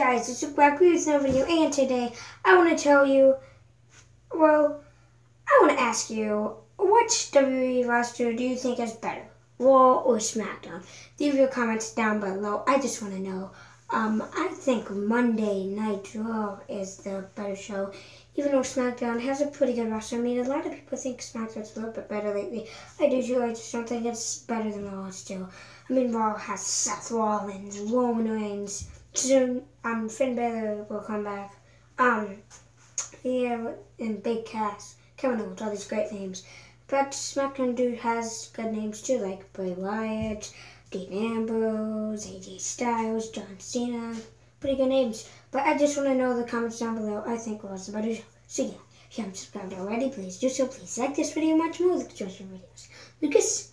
guys, it's back with another video, and today I want to tell you, well, I want to ask you, which WWE roster do you think is better, Raw or SmackDown? Leave your comments down below. I just want to know. Um, I think Monday Night Raw is the better show, even though SmackDown has a pretty good roster. I mean, a lot of people think SmackDown's a little bit better lately. I do too. I just don't think it's better than Raw still. I mean, Raw has Seth Rollins, Roman Reigns soon um Finn Balor will come back. Um yeah and Big Cass, Kevin Owens, all these great names. But SmackDown dude has good names too, like Bray Wyatt, Dean Ambrose, AJ Styles, John Cena. Pretty good names. But I just want to know the comments down below. I think was the better show. So yeah, if you haven't subscribed already, please do so. Please like this video much more. Look at your videos. Lucas